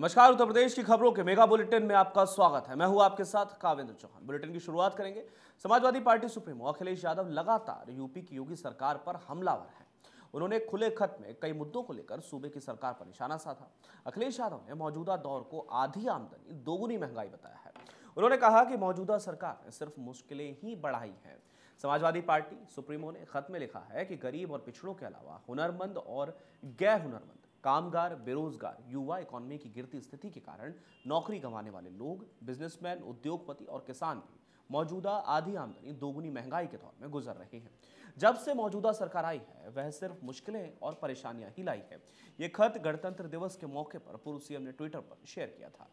नमस्कार, उत्तर प्रदेश की खबरों के मेगा बुलेटिन में आपका स्वागत है। मैं हूँ आपके साथ कावेंद्र चौहान। बुलेटिन की शुरुआत करेंगे। समाजवादी पार्टी सुप्रीमो अखिलेश यादव लगातार यूपी की योगी सरकार पर हमलावर हैं। उन्होंने खुले खत में कई मुद्दों को लेकर सूबे की सरकार पर निशाना साधा। अखिलेश यादव ने मौजूदा दौर को आधी आमदनी, दोगुनी महँगाई बताया है। उन्होंने कहा कि मौजूदा सरकार ने सिर्फ़ मुश्किलें ही बढ़ाई हैं। समाजवादी पार्टी सुप्रीमो ने खत में लिखा है कि गरीब और पिछड़ों के अलावा हुनरमंद और गैर हुनरमंद कामगार, बेरोजगार, युवा इकोनॉमी की गिरती स्थिति के कारण नौकरी गंवाने वाले लोग, बिजनेसमैन, उद्योगपति और किसान भी मौजूदा आधी आमदनी, दोगुनी महँगाई के दौर में गुजर रहे हैं। जब से मौजूदा सरकार आई है, वह सिर्फ़ मुश्किलें और परेशानियाँ ही लाई है। ये खत गणतंत्र दिवस के मौके पर पूर्व सीएम ने ट्विटर पर शेयर किया था।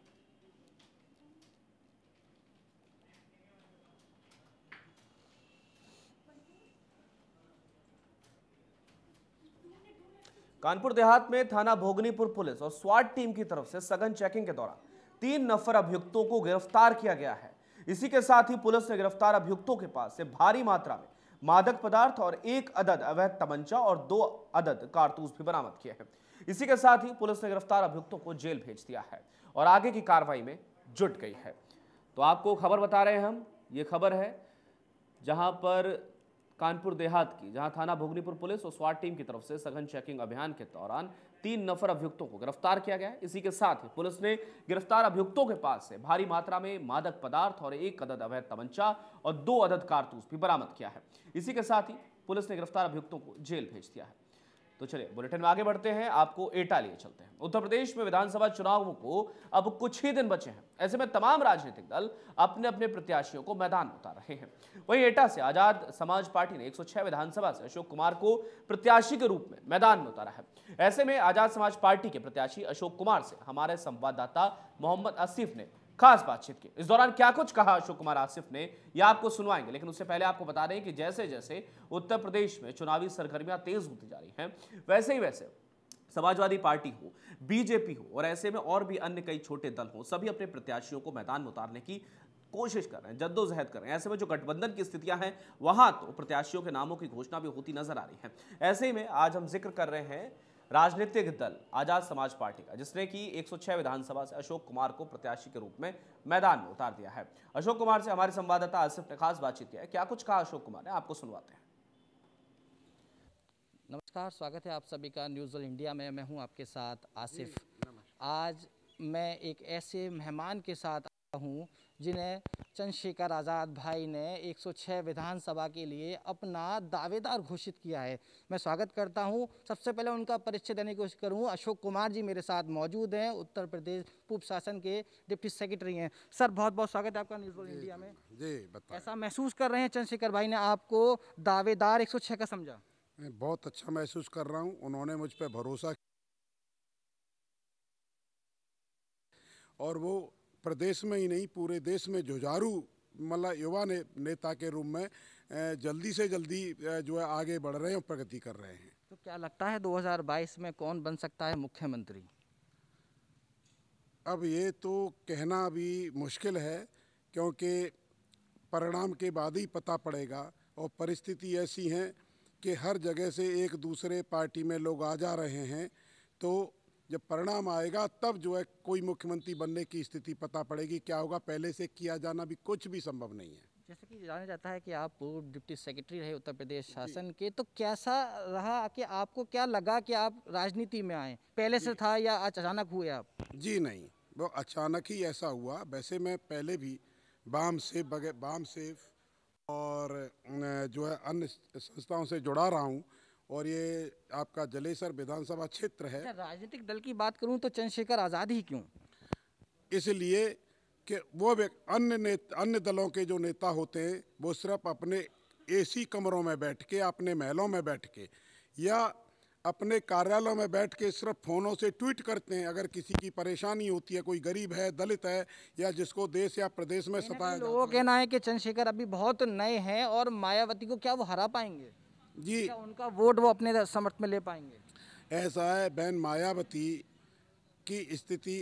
कानपुर देहात में थाना भोगनीपुर पुलिस और स्वाट टीम की तरफ़ से सघन चेकिंग के दौरान तीन नफर अभियुक्तों को गिरफ़्तार किया गया है। इसी के साथ ही पुलिस ने गिरफ़्तार अभियुक्तों के पास से भारी मात्रा में मादक पदार्थ और एक अदद अवैध तमंचा और दो अदद कारतूस भी बरामद किए हैं। इसी के साथ ही पुलिस ने गिरफ़्तार अभियुक्तों को जेल भेज दिया है और आगे की कार्रवाई में जुट गई है। तो आपको खबर बता रहे हैं हम, ये खबर है जहाँ पर कानपुर देहात की, जहाँ थाना भोगनीपुर पुलिस और स्वाट टीम की तरफ़ से सघन चेकिंग अभियान के दौरान तीन नफर अभियुक्तों को गिरफ़्तार किया गया। इसी के साथ ही पुलिस ने गिरफ़्तार अभियुक्तों के पास से भारी मात्रा में मादक पदार्थ और एक अदद अवैध तमंचा और दो अदद कारतूस भी बरामद किया है। इसी के साथ ही पुलिस ने गिरफ़्तार अभियुक्तों को जेल भेज दिया है। तो चलिए, बुलेटिन में आगे बढ़ते हैं, आपको एटा लिए चलते हैं। उत्तर प्रदेश में विधानसभा चुनावों को अब कुछ ही दिन बचे हैं। ऐसे में तमाम राजनीतिक दल अपने अपने प्रत्याशियों को मैदान उतार रहे हैं। वहीं एटा से आज़ाद समाज पार्टी ने 106 विधानसभा से अशोक कुमार को प्रत्याशी के रूप में मैदान में उतारा है। ऐसे में आज़ाद समाज पार्टी के प्रत्याशी अशोक कुमार से हमारे संवाददाता मोहम्मद आसिफ ने खास बातचीत की। इस दौरान क्या कुछ कहा अशोक कुमार आसिफ ने यह आपको सुनवाएँगे, लेकिन उससे पहले आपको बता दें कि जैसे जैसे उत्तर प्रदेश में चुनावी सरगर्मियाँ तेज होती जा रही हैं, वैसे ही वैसे समाजवादी पार्टी हो, बीजेपी हो, और ऐसे में और भी अन्य कई छोटे दल हो, सभी अपने प्रत्याशियों को मैदान में उतारने की कोशिश कर रहे हैं, जद्दोजहद कर रहे हैं। ऐसे में जो गठबंधन की स्थितियाँ हैं, वहाँ तो प्रत्याशियों के नामों की घोषणा भी होती नज़र आ रही है। ऐसे में आज हम ज़िक्र कर रहे हैं राजनीतिक दल आज़ाद समाज पार्टी का जिसने कि 106 विधानसभा से अशोक कुमार को प्रत्याशी के रूप में मैदान में उतार दिया है। अशोक कुमार से हमारे संवाददाता आसिफ ने खास बातचीत किया है। क्या कुछ कहा अशोक कुमार ने? आपको सुनवाते हैं। नमस्कार स्वागत है आप सभी का न्यूज़ इंडिया में। मैं हूँ आपके साथ आसिफ। आज मैं एक ऐसे मेहमान के साथ आया हूँ जिन्हें चंद्रशेखर आज़ाद भाई ने 106 विधानसभा के लिए अपना दावेदार घोषित किया है। मैं स्वागत करता हूँ। सबसे पहले उनका परिचय देने की कोशिश करूँ। अशोक कुमार जी मेरे साथ मौजूद हैं। उत्तर प्रदेश पूर्व शासन के डिप्टी सेक्रेटरी हैं। सर बहुत बहुत स्वागत है आपका न्यूज़ इंडिया में। जी बताएँ। ऐसा महसूस कर रहे हैं चंद्रशेखर भाई ने आपको दावेदार 106 का समझा? मैं बहुत अच्छा महसूस कर रहा हूँ। उन्होंने मुझ पर भरोसा और वो प्रदेश में ही नहीं पूरे देश में जुझारू मतलब युवा ने, नेता के रूप में जल्दी से जल्दी जो है आगे बढ़ रहे हैं और प्रगति कर रहे हैं। तो क्या लगता है 2022 में कौन बन सकता है मुख्यमंत्री? अब ये तो कहना अभी मुश्किल है क्योंकि परिणाम के बाद ही पता पड़ेगा और परिस्थिति ऐसी है कि हर जगह से एक दूसरे पार्टी में लोग आ जा रहे हैं तो जब परिणाम आएगा तब जो है कोई मुख्यमंत्री बनने की स्थिति पता पड़ेगी क्या होगा पहले से किया जाना भी कुछ भी संभव नहीं है। जैसे कि जाना जाता है कि आप पूर्व डिप्टी सेक्रेटरी रहे उत्तर प्रदेश शासन के तो कैसा रहा कि आपको क्या लगा कि आप राजनीति में आए? पहले से था या अचानक हुए आप? जी नहीं वो अचानक ही ऐसा हुआ। वैसे मैं पहले भी बाम सेफ़ बगैर बाम सेफ़ और जो है अन्य संस्थाओं से जुड़ा रहा हूँ और ये आपका जलेसर विधानसभा क्षेत्र है। अच्छा राजनीतिक दल की बात करूँ तो चंद्रशेखर आज़ाद ही क्यों? इसलिए कि वो अन्य ने अन्य दलों के जो नेता होते हैं वो सिर्फ़ अपने एसी कमरों में बैठ के अपने महलों में बैठ के या अपने कार्यालयों में बैठ के सिर्फ़ फ़ोनों से ट्वीट करते हैं। अगर किसी की परेशानी होती है कोई गरीब है दलित है या जिसको देश या प्रदेश में सताया का कहना है कि चंद्रशेखर अभी बहुत नए हैं और मायावती को क्या वो हरा पाएँगे? जी। क्या उनका वोट वो अपने समर्थ में ले पाएँगे? ऐसा है बहन मायावती की स्थिति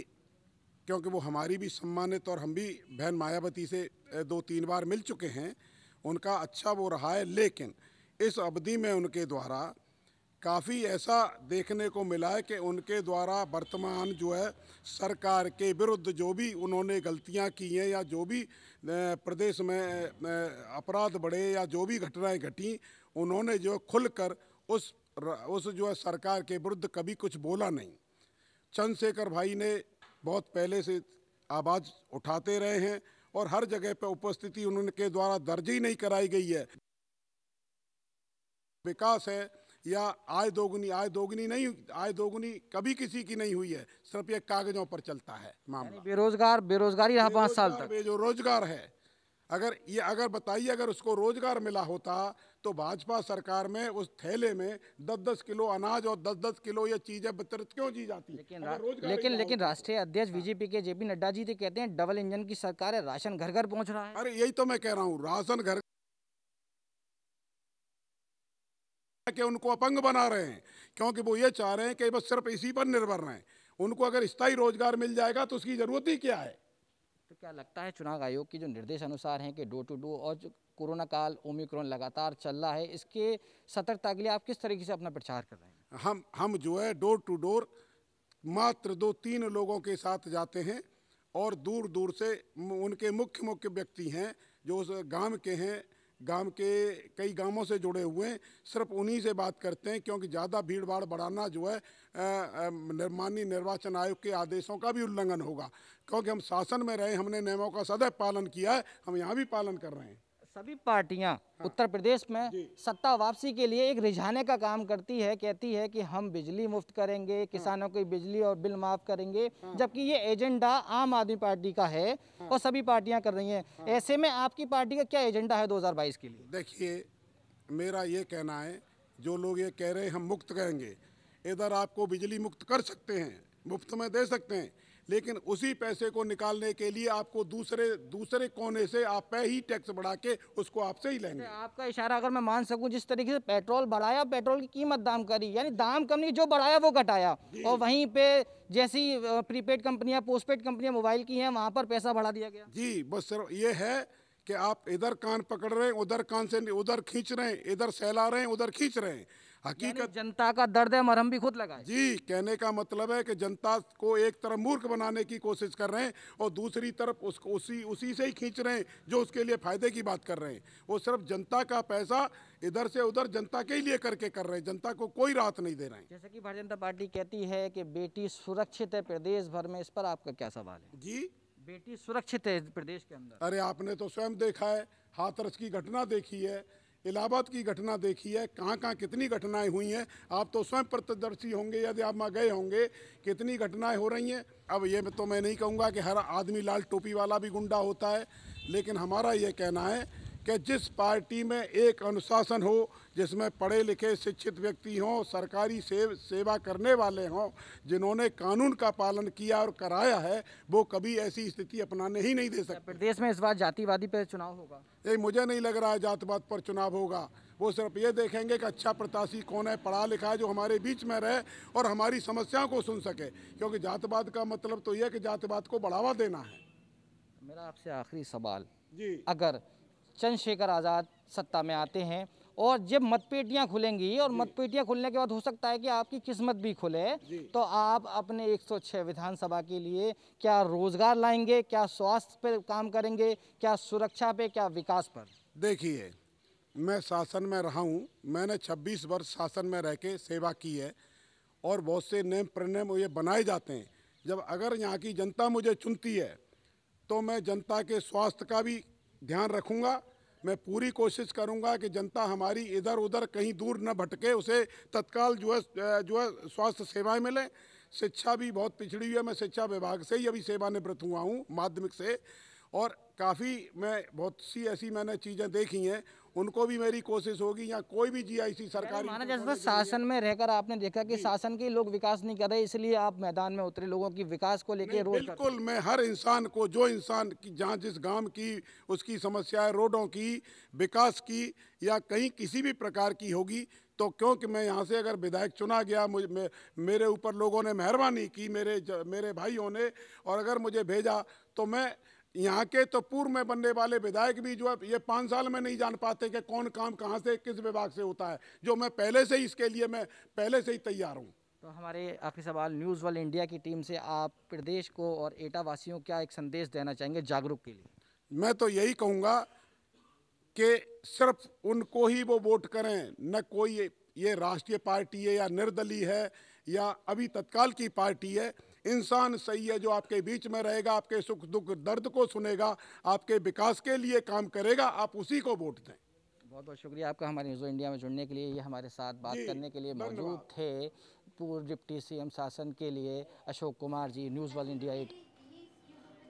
क्योंकि वो हमारी भी सम्मानित और हम भी बहन मायावती से दो तीन बार मिल चुके हैं उनका अच्छा वो रहा है लेकिन इस अवधि में उनके द्वारा काफ़ी ऐसा देखने को मिला है कि उनके द्वारा वर्तमान जो है, सरकार के विरुद्ध जो भी उन्होंने गलतियाँ की हैं या जो भी प्रदेश में अपराध बढ़े या जो भी घटनाएँ घटी, उन्होंने जो खुलकर उस उस जो है सरकार के विरुद्ध कभी कुछ बोला नहीं। चंद्रशेखर भाई ने बहुत पहले से आवाज़ उठाते रहे हैं और हर जगह पर उपस्थिति उनके द्वारा दर्ज ही नहीं कराई गई है। विकास है या आय दोगुनी आय दोगुनी नहीं आय दोगुनी कभी किसी की नहीं हुई है सिर्फ़ ये कागजों पर चलता है मामला। बेरोजगार बेरोजगारी रहा पाँच साल तक। जो रोज़गार है। अगर ये अगर बताइए अगर उसको रोज़गार मिला होता तो भाजपा सरकार में उस थैले में दस दस किलो अनाज और दस दस किलो ये चीज़ें वितरित क्यों जी जाती? लेकिन रा- लेकिन लेकिन राष्ट्रीय अध्यक्ष बीजेपी के जेपी नड्डा जी तो कहते हैं डबल इंजन की सरकार है राशन घर घर पहुँच रहा है। अरे यही तो मैं कह रहा हूँ राशन घर के उनको अपंग बना रहे हैं क्योंकि वो ये चाह रहे हैं कि बस सिर्फ़ इसी पर निर्भर रहें। उनको अगर स्थायी रोज़गार मिल जाएगा तो उसकी ज़रूरत ही क्या है? तो क्या लगता है चुनाव आयोग की जो निर्देश अनुसार हैं कि डोर टू डोर और जो कोरोना काल ओमिक्रॉन लगातार चल रहा है इसके सतर्कता के लिए आप किस तरीके से अपना प्रचार कर रहे हैं? हम हम जो है डोर टू डोर मात्र दो तीन लोगों के साथ जाते हैं और दूर दूर से उनके मुख्य मुख्य व्यक्ति हैं जो उस गाँव के हैं गाँव के कई गाँवों से जुड़े हुए हैं। सिर्फ़ उन्हीं से बात करते हैं क्योंकि ज़्यादा भीड़ भाड़ बढ़ाना जो है अ, निर्वाचन आयोग के आदेशों का भी उल्लंघन होगा। क्योंकि हम शासन में रहे हमने नियमों का सदैव पालन किया है हम यहाँ भी पालन कर रहे हैं। सभी पार्टियाँ हाँ। उत्तर प्रदेश में सत्ता वापसी के लिए एक रिझाने का काम करती है कहती है कि हम बिजली मुफ़्त करेंगे किसानों की बिजली और बिल माफ़ करेंगे हाँ। जबकि ये एजेंडा आम आदमी पार्टी का है हाँ। और सभी पार्टियाँ कर रही हैं ऐसे में आपकी पार्टी का क्या एजेंडा है 2022 के लिए देखिए मेरा ये कहना है जो लोग ये कह रहे हैं हम मुक्त करेंगे इधर आपको बिजली मुक्त कर सकते हैं मुफ़्त में दे सकते हैं लेकिन उसी पैसे को निकालने के लिए आपको दूसरे दूसरे कोने से आप पे ही टैक्स बढ़ा के उसको आपसे ही लेंगे। आपका इशारा अगर मैं मान सकूँ जिस तरीके से पेट्रोल बढ़ाया पेट्रोल की कीमत दाम करी यानी दाम कम नहीं जो बढ़ाया वो घटाया। और वहीं पे जैसी प्रीपेड कंपनियाँ पोस्टपेड कंपनियाँ मोबाइल की हैं वहाँ पर पैसा बढ़ा दिया गया। जी बस सर ये है कि आप इधर कान पकड़ रहे हैं उधर कान से उधर खींच रहे हैं इधर सहला रहे हैं उधर खींच रहे हैं। हकीकत जनता का दर्द है मरहम भी खुद लगाए। जी कहने का मतलब है कि जनता को एक तरफ़ मूर्ख बनाने की कोशिश कर रहे हैं और दूसरी तरफ़ उसको उसी उसी से ही खींच रहे हैं जो उसके लिए फ़ायदे की बात कर रहे हैं। वो सिर्फ़ जनता का पैसा इधर से उधर जनता के लिए करके कर रहे हैं जनता को कोई राहत नहीं दे रहे हैं। जैसे कि भारतीय जनता पार्टी कहती है कि बेटी सुरक्षित है प्रदेश भर में इस पर आपका क्या सवाल है? जी। बेटी सुरक्षित है प्रदेश के अंदर। अरे आपने तो स्वयं देखा है हाथरस की घटना देखी है। इलाहाबाद की घटना देखी है कहाँ कहाँ कितनी घटनाएँ हुई हैं, आप तो स्वयं प्रत्यदर्शी होंगे, यदि आप वहाँ गए होंगे, कितनी घटनाएँ हो रही हैं। अब ये तो मैं नहीं कहूँगा कि हर आदमी लाल टोपी वाला भी गुंडा होता है, लेकिन हमारा ये कहना है कि जिस पार्टी में एक अनुशासन हो जिसमें पढ़े लिखे शिक्षित व्यक्ति हों सरकारी सेव सेवा करने वाले हों जिन्होंने कानून का पालन किया और कराया है वो कभी ऐसी स्थिति अपनाने ही नहीं दे सकते। प्रदेश में इस बार जातिवादी पर चुनाव होगा? ये मुझे नहीं लग रहा है जातपात पर चुनाव होगा। वो सिर्फ़ ये देखेंगे कि अच्छा प्रत्याशी कौन है पढ़ा लिखा है जो हमारे बीच में रहे और हमारी समस्याओं को सुन सके। क्योंकि जातपात का मतलब तो यह कि जातपात को बढ़ावा देना है। मेरा आपसे आखिरी सवाल। जी। अगर चंद्रशेखर आज़ाद सत्ता में आते हैं और जब मतपेटियाँ खुलेंगी और मतपेटियाँ खुलने के बाद हो सकता है कि आपकी किस्मत भी खुले तो आप अपने 106 विधानसभा के लिए क्या रोज़गार लाएँगे क्या स्वास्थ्य पे काम करेंगे क्या सुरक्षा पे क्या विकास पर? देखिए मैं शासन में रहा हूँ मैंने 26 वर्ष शासन में रह के सेवा की है और बहुत से नियम प्रणयम ये बनाए जाते हैं। जब अगर यहाँ की जनता मुझे चुनती है तो मैं जनता के स्वास्थ्य का भी ध्यान रखूँगा मैं पूरी कोशिश करूँगा कि जनता हमारी इधर उधर कहीं दूर न भटके, उसे तत्काल जो है जो है स्वास्थ्य सेवाएँ मिले। शिक्षा भी बहुत पिछड़ी हुई है, मैं शिक्षा विभाग से ही अभी सेवानिवृत्त हुआ हूँ, माध्यमिक से। और काफ़ी मैं, बहुत सी ऐसी मैंने चीज़ें देखी हैं उनको भी मेरी कोशिश होगी या कोई भी जीआईसी सरकारी माना जैसा शासन में रहकर आपने देखा कि शासन के लोग विकास नहीं कर रहे इसलिए आप मैदान में उतरे लोगों की विकास को लेकर बिल्कुल मैं हर इंसान को जो इंसान की जहाँ जिस गाँव की उसकी समस्या है रोडों की विकास की या कहीं किसी भी प्रकार की होगी तो क्योंकि मैं यहाँ से अगर विधायक चुना गया मुझे मे, मेरे ऊपर लोगों ने मेहरबानी की मेरे ज, मेरे भाइयों ने और अगर मुझे भेजा तो मैं यहाँ के तो पूर्व में बनने वाले विधायक भी जो है ये पाँच साल में नहीं जान पाते कि कौन काम कहाँ से किस विभाग से होता है जो मैं पहले से ही इसके लिए मैं पहले से ही तैयार हूँ। तो हमारे आखिरी सवाल न्यूज़ वाल इंडिया की टीम से आप प्रदेश को और एटा वासियों क्या एक संदेश देना चाहेंगे जागरूक के लिए? मैं तो यही कहूँगा कि सिर्फ़ उनको ही वो वोट करें न कोई ये राष्ट्रीय पार्टी है या निर्दलीय है या अभी तत्काल की पार्टी है इंसान सही है जो आपके बीच में रहेगा आपके सुख दुख दर्द को सुनेगा आपके विकास के लिए काम करेगा आप उसी को वोट दें। बहुत बहुत शुक्रिया आपका हमारे न्यूज़ इंडिया में जुड़ने के लिए ये हमारे साथ बात करने के लिए मौजूद थे पूर्व डिप्टी सीएम शासन के लिए Ashok Kumar ji news world India at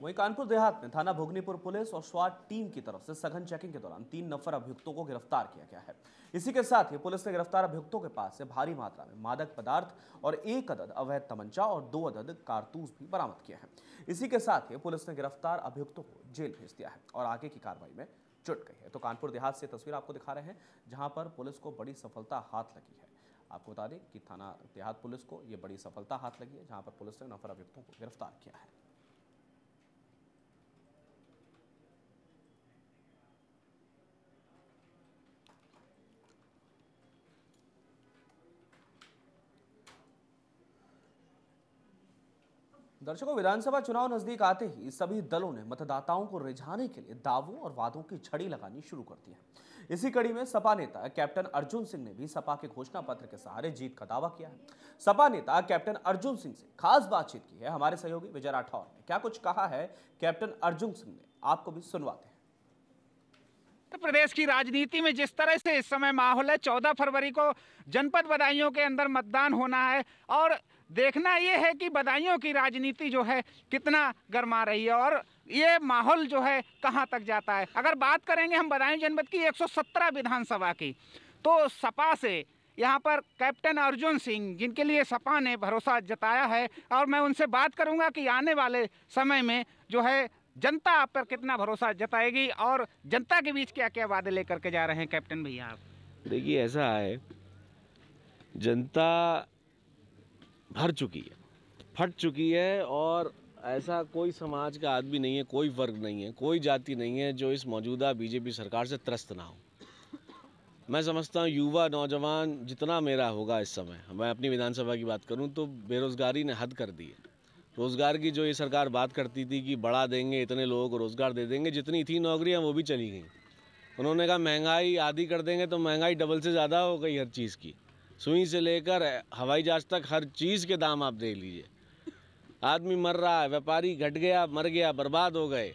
वहीं कानपुर देहात में थाना भोगनीपुर पुलिस और स्वाट टीम की तरफ़ से सघन चेकिंग के दौरान तीन नफर अभियुक्तों को गिरफ़्तार किया गया है। इसी के साथ ही पुलिस ने गिरफ़्तार अभियुक्तों के पास से भारी मात्रा में मादक पदार्थ और एक अदद अवैध तमंचा और दो अदद कारतूस भी बरामद किए हैं। इसी के साथ ही पुलिस ने गिरफ़्तार अभियुक्तों को जेल भेज दिया है और आगे की कार्रवाई में जुट गई है। तो कानपुर देहात से तस्वीर आपको दिखा रहे हैं, जहाँ पर पुलिस को बड़ी सफलता हाथ लगी है। आपको बता दें कि थाना देहात पुलिस को ये बड़ी सफलता हाथ लगी है, जहाँ पर पुलिस ने नफर अभियुक्तों को गिरफ़्तार किया है। दर्शकों, विधानसभा चुनाव नज़दीक आते ही सभी दलों ने मतदाताओं को रिझाने के लिए दावों और वादों की छड़ी लगानी शुरू कर दी है। इसी कड़ी में सपा नेता कैप्टन अर्जुन सिंह ने भी सपा के घोषणा पत्र के सहारे जीत का दावा किया है। सपा नेता कैप्टन अर्जुन सिंह से खास बातचीत की है। हमारे सहयोगी विजय राठौर ने क्या कुछ कहा है? कैप्टन अर्जुन सिंह ने आपको भी सुनवाते हैं। उत्तर प्रदेश की राजनीति में जिस तरह से इस समय माहौल है, चौदह फरवरी को जनपद बदायूं के अंदर मतदान होना है और देखना ये है कि बदायूं की राजनीति जो है कितना गर्मा रही है और ये माहौल जो है कहाँ तक जाता है। अगर बात करेंगे हम बदायूं जनपद की 117 विधानसभा की तो सपा से यहाँ पर कैप्टन अर्जुन सिंह, जिनके लिए सपा ने भरोसा जताया है, और मैं उनसे बात करूँगा कि आने वाले समय में जो है जनता आप पर कितना भरोसा जताएगी और जनता के बीच क्या क्या वादे लेकर के जा रहे हैं, कैप्टन भैया आप? देखिए, ऐसा है, जनता भर चुकी है। फट चुकी है और ऐसा कोई समाज का आदमी नहीं है, कोई वर्ग नहीं है, कोई जाति नहीं है जो इस मौजूदा बीजेपी सरकार से त्रस्त ना हो। मैं समझता हूँ युवा नौजवान जितना मेरा होगा इस समय, मैं अपनी विधानसभा की बात करूँ तो बेरोज़गारी ने हद कर दी है। रोज़गार की जो ये सरकार बात करती थी कि बढ़ा देंगे, इतने लोगों को रोज़गार दे देंगे, जितनी थी नौकरियाँ वो भी चली गई। उन्होंने कहा, महँगाई आधी कर देंगे तो महँगाई डबल से ज़्यादा हो गई हर चीज़ की। सुई से लेकर हवाई जहाज़ तक हर चीज़ के दाम आप देख लीजिए। आदमी मर रहा है व्यापारी घट गया मर गया बर्बाद हो गए।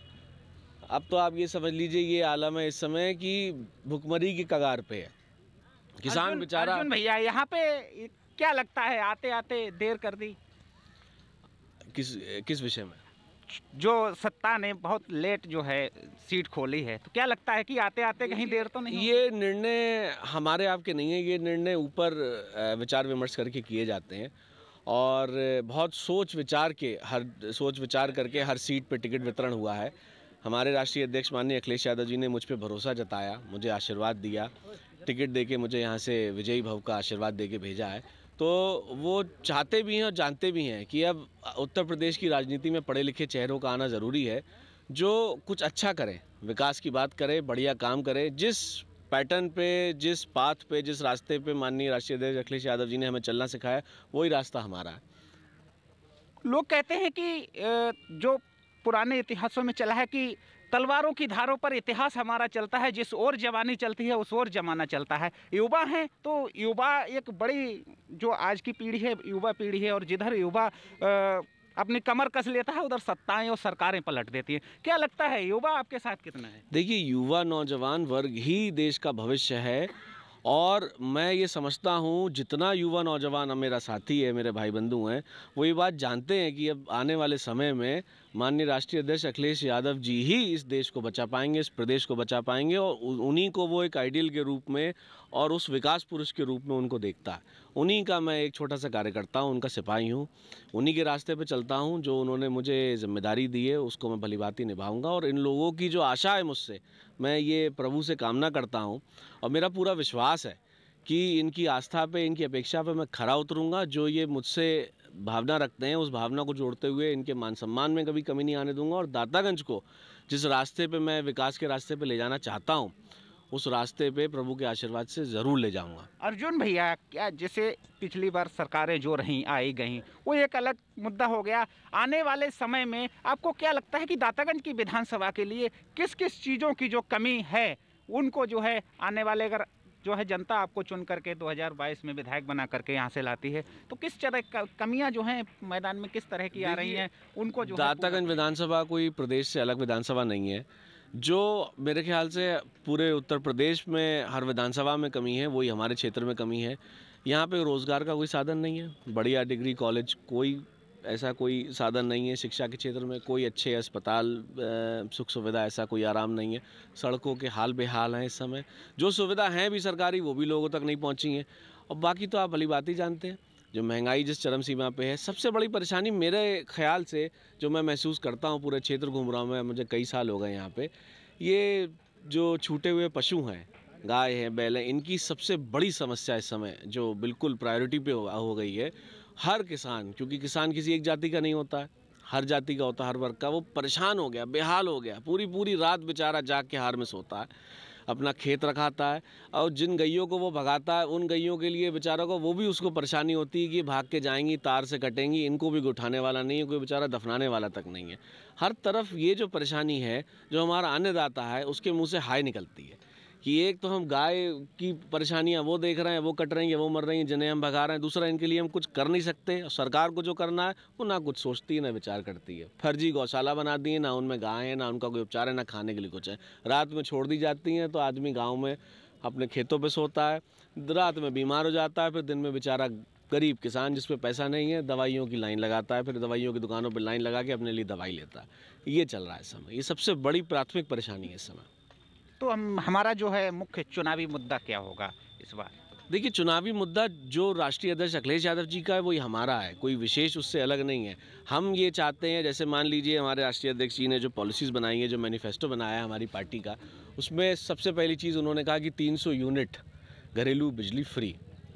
अब तो आप ये समझ लीजिए ये आलम है इस समय कि भुखमरी की कगार पे है। किसान बेचारा भैया यहाँ पे क्या लगता है? आते आते देर कर दी। किस किस विषय में? जो सत्ता ने बहुत लेट जो है सीट खोली है तो क्या लगता है कि आते आते कहीं देर तो नहीं ये निर्णय हमारे आपके नहीं है, ये निर्णय ऊपर विचार विमर्श करके किए जाते हैं और बहुत सोच विचार के, हर, सोच विचार करके हर सीट पर टिकट वितरण हुआ है। हमारे राष्ट्रीय अध्यक्ष माननीय अखिलेश यादव जी ने मुझ पर भरोसा जताया, मुझे आशीर्वाद दिया, टिकट देके मुझे यहाँ से विजयी भव का आशीर्वाद दे भेजा है। तो वो चाहते भी हैं और जानते भी हैं कि अब उत्तर प्रदेश की राजनीति में पढ़े लिखे चेहरों का आना ज़रूरी है, जो कुछ अच्छा करें, विकास की बात करें, बढ़िया काम करें, जिस पैटर्न पे, जिस पाथ पे, जिस रास्ते पे माननीय राष्ट्रीय अध्यक्ष अखिलेश यादव जी ने हमें चलना सिखाया, वही रास्ता हमारा है। लोग कहते हैं कि जो पुराने इतिहासों में चला है कि तलवारों की धारों पर इतिहास हमारा चलता है, जिस ओर जवानी चलती है, उस ओर जमाना चलता है। युवा हैं तो युवा एक बड़ी जो आज की पीढ़ी है, युवा पीढ़ी है, और जिधर युवा अपनी कमर कस लेता है, उधर सत्ताएँ और सरकारें पलट देती हैं। क्या लगता है, युवा आपके साथ कितना है? देखिए, युवा नौजवान वर्ग ही देश का भविष्य है। और मैं ये समझता हूँ, जितना युवा नौजवान मेरा साथी है, मेरे भाई बंधु हैं, वो ये बात जानते हैं कि अब आने वाले समय में माननीय राष्ट्रीय अध्यक्ष अखिलेश यादव जी ही इस देश को बचा पाएँगे, इस प्रदेश को बचा पाएँगे और उन्हीं को वो एक आइडियल के रूप में और उस विकास पुरुष के रूप में उनको देखता है। उन्हीं का मैं एक छोटा सा कार्यकर्ता हूँ, उनका सिपाही हूँ। उन्हीं के रास्ते पर चलता हूँ, जो उन्होंने मुझे ज़िम्मेदारी दी है, उसको मैं भली भांति निभाऊँगा और इन लोगों की जो आशा है मुझसे, मैं ये प्रभु से कामना करता हूँ। और मेरा पूरा विश्वास है कि इनकी आस्था पे, इनकी अपेक्षा पे मैं खरा उतरूँगा, जो ये मुझसे भावना रखते हैं, उस भावना को जोड़ते हुए इनके मान सम्मान में कभी कमी नहीं आने दूँगा और दातागंज को जिस रास्ते पे मैं विकास के रास्ते पे ले जाना चाहता हूँ उस रास्ते पे प्रभु के आशीर्वाद से ज़रूर ले जाऊँगा। अर्जुन भैया क्या जैसे पिछली बार सरकारें जो रहीं आई गई वो एक अलग मुद्दा हो गया। आने वाले समय में आपको क्या लगता है कि दातागंज की विधानसभा के लिए किस किस चीज़ों की जो कमी है उनको जो है आने वाले अगर जो है जनता आपको चुन करके 2022 में विधायक बना करके यहाँ से लाती है तो किस तरह कमियाँ जो हैं मैदान में किस तरह की आ रही हैं उनको जो दातागंज विधानसभा कोई प्रदेश से अलग विधानसभा नहीं है। जो मेरे ख्याल से पूरे उत्तर प्रदेश में, हर विधानसभा में कमी है, वही हमारे क्षेत्र में कमी है। यहाँ पे रोज़गार का कोई साधन नहीं है। बढ़िया डिग्री, कॉलेज, कोई ऐसा कोई साधन नहीं है। शिक्षा के क्षेत्र में कोई अच्छे अस्पताल सुख सुविधा ऐसा कोई आराम नहीं है। सड़कों के हाल बेहाल हैं इस समय। जो सुविधा हैं भी सरकारी, वो भी लोगों तक नहीं पहुँची हैं। और बाकी तो आप भली बात ही जानते हैं। जो महँगाई जिस चरम सीमा पे है सबसे बड़ी परेशानी मेरे ख्याल से जो मैं महसूस करता हूँ पूरे क्षेत्र घूम रहा हूँ मैं मुझे कई साल हो गए यहाँ पे ये जो छूटे हुए पशु हैं गाय हैं बैल हैं इनकी सबसे बड़ी समस्या इस समय जो बिल्कुल प्रायोरिटी पे हो, हो गई है हर किसान क्योंकि किसान किसी एक जाति का नहीं होता है हर जाति का होता है हर वर्ग का वो परेशान हो गया बेहाल हो गया पूरी पूरी रात बेचारा जाग के हार में सोता है। अपना खेत रखाता है और जिन गैयों को वो भगाता है, उन गैयों के लिए बेचारों को वो भी उसको परेशानी होती है कि भाग के जाएँगी, तार से कटेंगी, इनको भी उठाने वाला नहीं है, कोई बेचारा दफनाने वाला तक नहीं है। हर तरफ़ ये जो परेशानी है, जो हमारा अन्नदाता है, उसके मुँह से हाई निकलती है। कि एक तो हम गाय की परेशानियाँ वो देख रहे हैं, वो कट रही हैं, वो मर रही हैं, जिन्हें हम भगा रहे हैं। दूसरा, इनके लिए हम कुछ कर नहीं सकते। सरकार को जो करना है, वो ना कुछ सोचती है, ना विचार करती है। फर्जी गौशाला बना दी है ना उनमें गाय है, ना उनका कोई उपचार है, ना खाने के लिए कुछ है। रात में छोड़ दी जाती हैं तो आदमी गाँव में अपने खेतों पर सोता है। रात में बीमार हो जाता है, फिर दिन में बेचारा गरीब किसान जिस पे पैसा नहीं है, दवाइयों की लाइन लगाता है, फिर दवाइयों की दुकानों पर लाइन लगा के अपने लिए दवाई लेता है। ये चल रहा है समय। ये सबसे बड़ी प्राथमिक परेशानी है इस समय। तो हम, हमारा जो है मुख्य चुनावी मुद्दा क्या होगा इस बार? देखिए, चुनावी मुद्दा जो राष्ट्रीय अध्यक्ष अखिलेश यादव जी का है, वही हमारा है। कोई विशेष उससे अलग नहीं है। हम ये चाहते हैं, जैसे मान लीजिए हमारे राष्ट्रीय अध्यक्ष जी ने जो पॉलिसीज़ बनाई है, जो मैनिफेस्टो बनाया है हमारी पार्टी का, उसमें सबसे पहली चीज़ उन्होंने कहा कि 300 यूनिट घरेलू बिजली फ्री।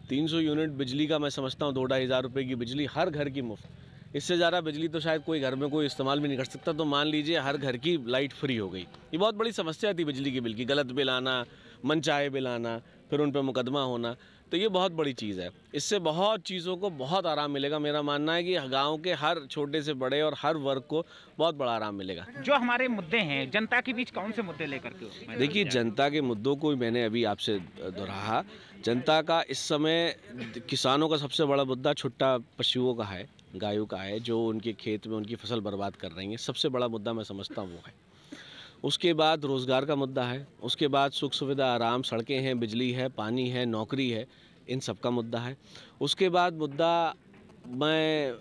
300 यूनिट बिजली का मैं समझता हूँ, दो ढाई हज़ार रुपये की बिजली हर घर की मुफ़्त। इससे ज़्यादा बिजली तो शायद कोई घर में कोई इस्तेमाल भी नहीं कर सकता। तो मान लीजिए हर घर की लाइट फ्री हो गई। ये बहुत बड़ी समस्या थी बिजली के बिल की। गलत बिल आना मन चाहे बिल आना फिर उन पर मुकदमा होना तो ये बहुत बड़ी चीज़ है। इससे बहुत चीज़ों को बहुत आराम मिलेगा। मेरा मानना है कि गाँव के हर छोटे से बड़े और हर वर्ग को बहुत बड़ा आराम मिलेगा। जो हमारे मुद्दे हैं जनता के बीच कौन से मुद्दे लेकर के देखिए जनता के मुद्दों को मैंने अभी आपसे दोहराहा जनता का इस समय किसानों का सबसे बड़ा मुद्दा छुट्टा पशुओं का है। गायों का है, जो उनके खेत में उनकी फ़सल बर्बाद कर रही हैं। सबसे बड़ा मुद्दा मैं समझता हूँ वो है। उसके बाद रोज़गार का मुद्दा है, उसके बाद सुख सुविधा, आराम, सड़कें हैं, बिजली है, पानी है, नौकरी है, इन सब का मुद्दा है। उसके बाद मुद्दा मैं,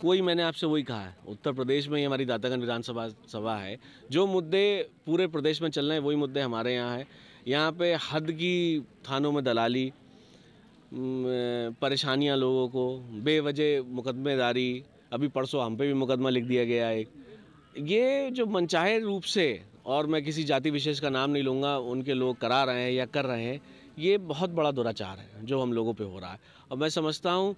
कोई मैंने आपसे वही कहा है, उत्तर प्रदेश में ही हमारी दातागंज विधानसभा सभा है। जो मुद्दे पूरे प्रदेश में चल रहे हैं, वही मुद्दे हमारे यहाँ हैं। यहाँ पे हद की थानों में दलाली परेशानियाँ लोगों को। बेवजह मुकदमेदारी। अभी परसों हम पे भी मुकदमा लिख दिया गया एक ये जो मनचाहे रूप से, और मैं किसी जाति विशेष का नाम नहीं लूँगा, उनके लोग करा रहे हैं या कर रहे हैं, ये बहुत बड़ा दुराचार है, जो हम लोगों पे हो रहा है। और मैं समझता हूँ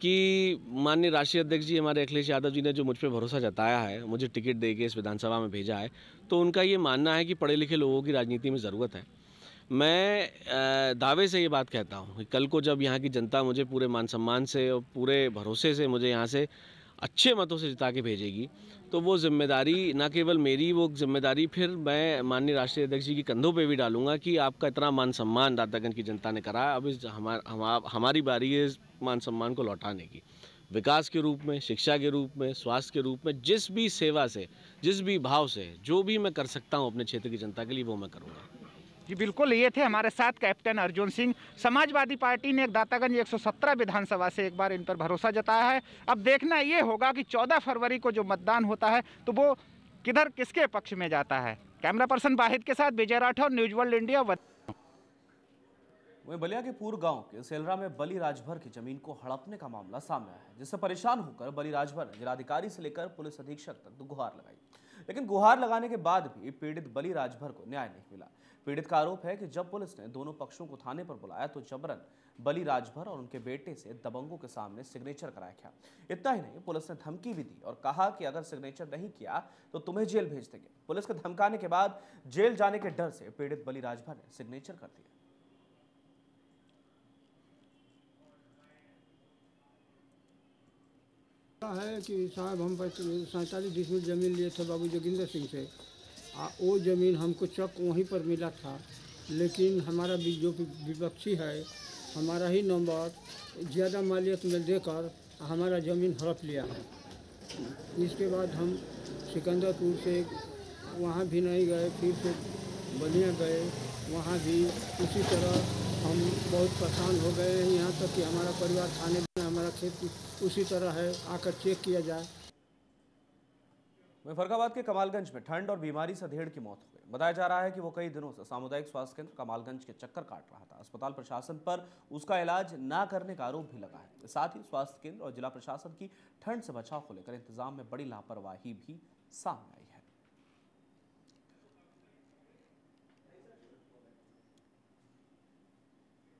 कि माननीय राष्ट्रीय अध्यक्ष जी, हमारे अखिलेश यादव जी ने जो मुझ पर भरोसा जताया है, मुझे टिकट दे के इस विधानसभा में भेजा है तो उनका ये मानना है कि पढ़े लिखे लोगों की राजनीति में ज़रूरत है। मैं दावे से ये बात कहता हूँ कि कल को जब यहाँ की जनता मुझे पूरे मान सम्मान से और पूरे भरोसे से मुझे यहाँ से अच्छे मतों से जिता के भेजेगी तो वो ज़िम्मेदारी ना केवल मेरी वो ज़िम्मेदारी फिर मैं माननीय राष्ट्रीय अध्यक्ष जी की कंधों पे भी डालूँगा कि आपका इतना मान सम्मान दातागंज की जनता ने करा अब इस हमार, हम, हमारी बारी है इस मान सम्मान को लौटाने की। विकास के रूप में शिक्षा के रूप में स्वास्थ्य के रूप में जिस भी सेवा से जिस भी भाव से जो भी मैं कर सकता हूँ अपने क्षेत्र की जनता के लिए वो मैं करूँगा। जी, बिल्कुल, ये थे हमारे साथ कैप्टन अर्जुन सिंह। समाजवादी पार्टी ने एक दातागंज 117 विधानसभा से एक बार इन पर भरोसा जताया है। अब देखना ये होगा कि 14 फरवरी को जो मतदान होता है तो वो किधर, किसके पक्ष में जाता है? कैमरा पर्सन वाहिद के साथ Vijay Rathore, news world India वहीं बलिया के पूर्व गाँव के सेलरा में बली राजभर की ज़मीन को हड़पने का मामला सामने आया है, जिससे परेशान होकर बली राजभर ने जिलाधिकारी से लेकर पुलिस अधीक्षक तक गुहार लगाई। लेकिन गुहार लगाने के बाद भी पीड़ित बली राजभर को न्याय नहीं मिला। पीड़ित का आरोप है कि जब पुलिस ने दोनों पक्षों को थाने पर बुलाया तो जबरन बली राजभर और उनके बेटे से दबंगों के सामने सिग्नेचर कराया गया। इतना ही नहीं, पुलिस ने धमकी भी दी और कहा कि अगर सिग्नेचर नहीं किया तो तुम्हें जेल भेज देंगे। पुलिस के धमकाने के बाद जेल जाने के डर से पीड़ित बली राजभर ने सिग्नेचर कर दिया। है कि साहब, हम सैंतालीस डिसमिल ज़मीन लिए थे बाबू जोगिंदर सिंह से। आ, वो ज़मीन हमको चक वहीं पर मिला था। लेकिन हमारा जो विपक्षी है, हमारा ही नंबर, ज़्यादा मालियत में देकर हमारा ज़मीन हड़प लिया है। इसके बाद हम सिकंदरपुर से वहाँ भी नहीं गए, फिर से बलिया गए। वहाँ भी उसी तरह हम बहुत परेशान हो गए हैं। यहाँ तक कि हमारा परिवार थाने में, हमारा खेत उसी तरह है, आकर चेक किया जाए। वहीं फरकाबाद के कमालगंज में ठंड और बीमारी से अधेड़ की मौत हो गई। बताया जा रहा है कि वो कई दिनों से सामुदायिक स्वास्थ्य केंद्र कमालगंज के चक्कर काट रहा था। अस्पताल प्रशासन पर उसका इलाज ना करने का आरोप भी लगा है। साथ ही स्वास्थ्य केंद्र और जिला प्रशासन की ठंड से बचाव को लेकर इंतज़ाम में बड़ी लापरवाही भी सामने आई है।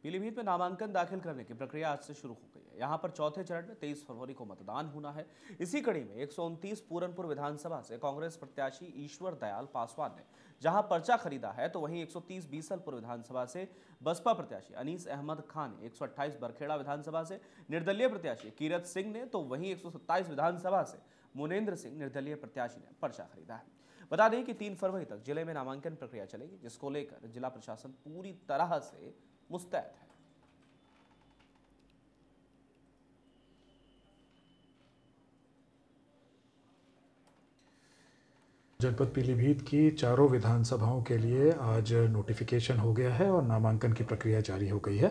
पीलीभीत में नामांकन दाखिल करने की प्रक्रिया आज से शुरू हो गई यहाँ पर चौथे चरण में 23 फरवरी को मतदान होना है। इसी कड़ी में एक पूरनपुर विधानसभा से कांग्रेस प्रत्याशी ईश्वर दयाल पासवान ने जहाँ पर्चा खरीदा है तो वहीं 130 बीसलपुर विधानसभा से बसपा प्रत्याशी अनीस अहमद खान ने 128 बरखेड़ा विधानसभा से, निर्दलीय प्रत्याशी कीरत सिंह ने तो वहीं एक सौ सत्ताईस विधानसभा से मुनेन्द्र सिंह, निर्दलीय प्रत्याशी ने पर्चा खरीदा है। बता दें कि तीन फरवरी तक ज़िले में नामांकन प्रक्रिया चलेगी, जिसको लेकर जिला प्रशासन पूरी तरह से मुस्तैद है। जनपद पीलीभीत की चारों विधानसभाओं के लिए आज नोटिफिकेशन हो गया है और नामांकन की प्रक्रिया जारी हो गई है।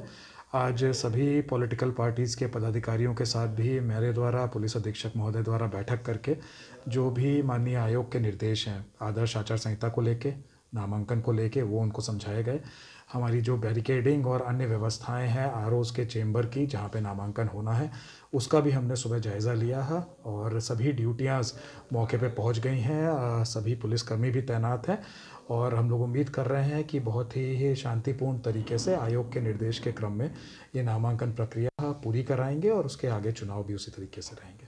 आज सभी पॉलिटिकल पार्टीज़ के पदाधिकारियों के साथ भी मेरे द्वारा, पुलिस अधीक्षक महोदय द्वारा बैठक करके जो भी माननीय आयोग के निर्देश हैं, आदर्श आचार संहिता को लेके नामांकन को लेके वो उनको समझाए गए। हमारी जो बैरिकेडिंग और अन्य व्यवस्थाएँ हैं आर के चेंबर की, जहाँ पे नामांकन होना है, उसका भी हमने सुबह जायज़ा लिया है और सभी ड्यूटियाँ मौके पे पहुँच गई हैं। सभी पुलिसकर्मी भी तैनात हैं और हम लोग उम्मीद कर रहे हैं कि बहुत ही शांतिपूर्ण तरीके से आयोग के निर्देश के क्रम में ये नामांकन प्रक्रिया पूरी कराएँगे और उसके आगे चुनाव भी उसी तरीके से रहेंगे।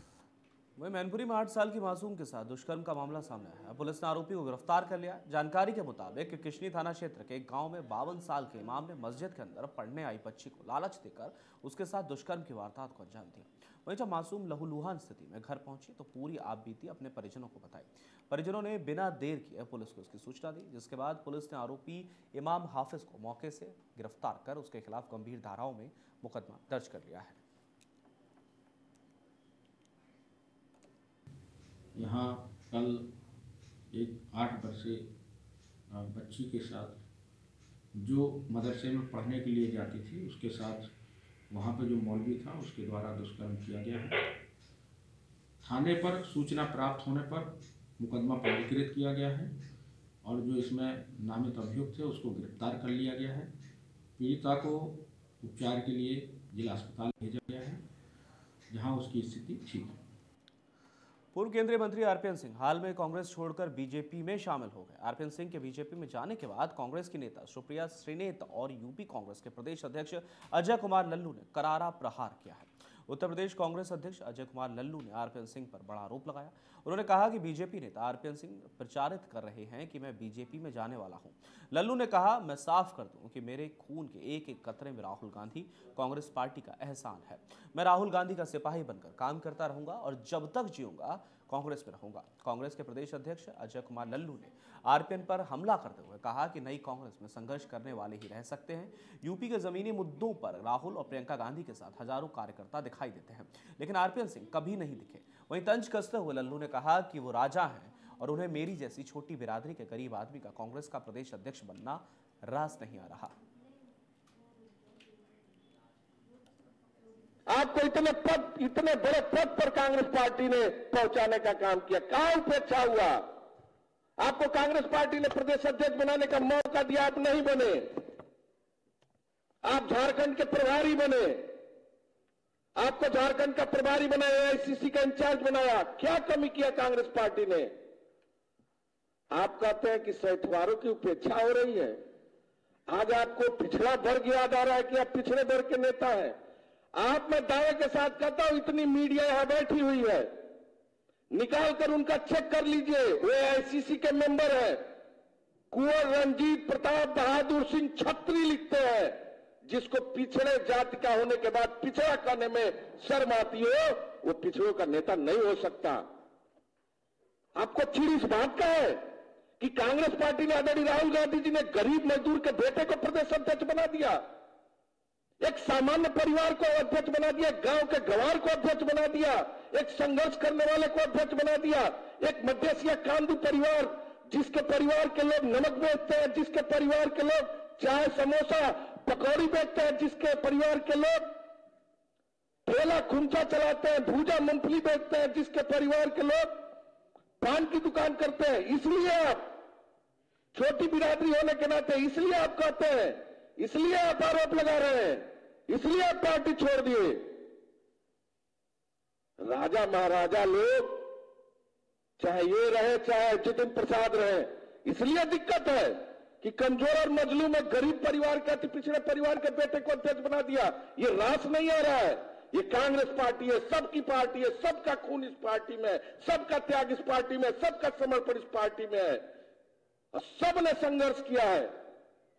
वहीं मैनपुरी में आठ साल की मासूम के साथ दुष्कर्म का मामला सामने आया। पुलिस ने आरोपी को गिरफ़्तार कर लिया। जानकारी के मुताबिक किशनी थाना क्षेत्र के एक गाँव में बावन साल के इमाम ने मस्जिद के अंदर पढ़ने आई बच्ची को लालच देकर उसके साथ दुष्कर्म की वारदात को अंजाम दिया। वहीं जब मासूम लहूलुहान स्थिति में घर पहुँची तो पूरी आप बीती, अपने परिजनों को बताई। परिजनों ने बिना देर किए पुलिस को उसकी सूचना दी, जिसके बाद पुलिस ने आरोपी इमाम हाफिज को मौके से गिरफ़्तार कर उसके खिलाफ गंभीर धाराओं में मुकदमा दर्ज कर लिया है। यहाँ कल एक आठ वर्षीय बच्ची के साथ जो मदरसे में पढ़ने के लिए जाती थी, उसके साथ वहाँ पे जो मौलवी था, उसके द्वारा दुष्कर्म किया गया है। थाने पर, सूचना प्राप्त होने पर मुकदमा पंजीकृत किया गया है और जो इसमें नामित अभियुक्त है उसको गिरफ़्तार कर लिया गया है। पीड़िता को उपचार के लिए जिला अस्पताल भेजा गया है, जहाँ उसकी स्थिति ठीक है। पूर्व केंद्रीय मंत्री आरपीएन सिंह हाल में कांग्रेस छोड़कर बीजेपी में शामिल हो गए। आरपीएन सिंह के बीजेपी में जाने के बाद कांग्रेस की नेता सुप्रिया श्रीनेत और यूपी कांग्रेस के प्रदेश अध्यक्ष अजय कुमार लल्लू ने करारा प्रहार किया है। उत्तर प्रदेश कांग्रेस अध्यक्ष अजय कुमार लल्लू ने आरपीएन सिंह पर बड़ा आरोप लगाया। उन्होंने कहा कि बीजेपी नेता आरपीएन सिंह प्रचारित कर रहे हैं कि मैं बीजेपी में जाने वाला हूँ। लल्लू ने कहा, मैं साफ़ कर दूँ कि मेरे खून के एक एक कतरे में राहुल गांधी कांग्रेस पार्टी का एहसान है। मैं राहुल गांधी का सिपाही बनकर काम करता रहूँगा और जब तक जीऊँगा कांग्रेस में रहूँगा। कांग्रेस के प्रदेश अध्यक्ष अजय कुमार लल्लू ने आरपीएन पर हमला करते हुए कहा कि नई कांग्रेस में संघर्ष करने वाले ही रह सकते हैं। यूपी के जमीनी मुद्दों पर राहुल और प्रियंका गांधी के साथ हज़ारों कार्यकर्ता दिखाई देते हैं, लेकिन आरपीएन सिंह कभी नहीं दिखे। वहीं तंज कसते हुए लल्लू ने कहा कि वो राजा हैं और उन्हें मेरी जैसी छोटी बिरादरी के गरीब आदमी का कांग्रेस का प्रदेश अध्यक्ष बनना रास नहीं आ रहा। आपको इतने पद, इतने बड़े पद पर कांग्रेस पार्टी ने पहुँचाने का काम किया। कहाँ उपेक्षा हुआ? आपको कांग्रेस पार्टी ने प्रदेश अध्यक्ष बनाने का मौका दिया, आप नहीं बने। आप झारखंड के प्रभारी बने। आपको झारखंड का प्रभारी बनाया आईसीसी का इंचार्ज बनाया। क्या कमी किया कांग्रेस पार्टी ने? आप कहते हैं कि सैठवारों की उपेक्षा हो रही है। आज आपको पिछड़ा वर्ग याद आ रहा है कि आप पिछड़े वर्ग के नेता हैं। आप मैं दावे के साथ कहता हूँ, इतनी मीडिया यहाँ बैठी हुई है। निकाल कर उनका चेक कर लीजिए। वे आईसीसी के मेंबर है। कुंवर रंजीत प्रताप बहादुर सिंह छत्री लिखते हैं, जिसको पिछड़े जाति का होने के बाद पिछड़ा करने में शर्म आती हो, वो पिछड़ों का नेता नहीं हो सकता। आपको चिड़ इस बात का है कि कांग्रेस पार्टी ने आदरणीय राहुल गांधी जी ने गरीब मजदूर के बेटे को प्रदेश अध्यक्ष बना दिया। एक सामान्य परिवार को अध्यक्ष बना दिया, गाँव के गवार को अध्यक्ष बना दिया, एक संघर्ष करने वाले को अध्यक्ष बना दिया, एक मध्यसिया कांदू परिवार, जिसके परिवार के लोग नमक बेचते हैं, जिसके परिवार के लोग चाय, समोसा, पकौड़ी बेचते हैं, जिसके परिवार के लोग ठेला, खुंचा चलाते हैं, भूजा, मूंगफली बेचते हैं, जिसके परिवार के लोग पान की दुकान करते हैं। इसलिए आप छोटी बिरादरी होने के नाते इसलिए आप कहते हैं, इसलिए आप आरोप लगा रहे हैं। इसलिए आप पार्टी छोड़ दिए। राजा महाराजा लोग, चाहे ये रहे, चाहे जितिन प्रसाद रहे, इसलिए दिक्कत है कि कमज़ोर और मजलूम एक गरीब परिवार के, अति पिछड़े परिवार के बेटे को अध्यक्ष बना दिया। ये रास नहीं आ रहा है। ये कांग्रेस पार्टी है, सबकी पार्टी है, सबका खून इस पार्टी में है, सबका त्याग इस पार्टी में सबका समर्पण इस पार्टी में है। और सबने संघर्ष किया है।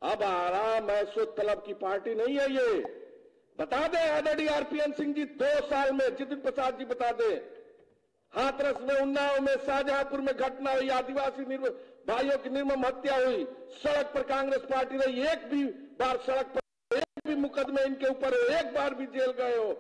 अब आराम ऐसो तलब की पार्टी नहीं है ये। बता दे आदरणीय आरपीएन सिंह जी, दो साल में जितिन प्रसाद जी बता दे। हाथरस में, उन्नाव में, शाहजहांपुर में घटना हुई, आदिवासी भाइयों की निर्मम हत्या हुई, सड़क पर कांग्रेस पार्टी रही, एक भी बार सड़क पर, एक भी मुकदमे इनके ऊपर एक बार भी जेल गए हो।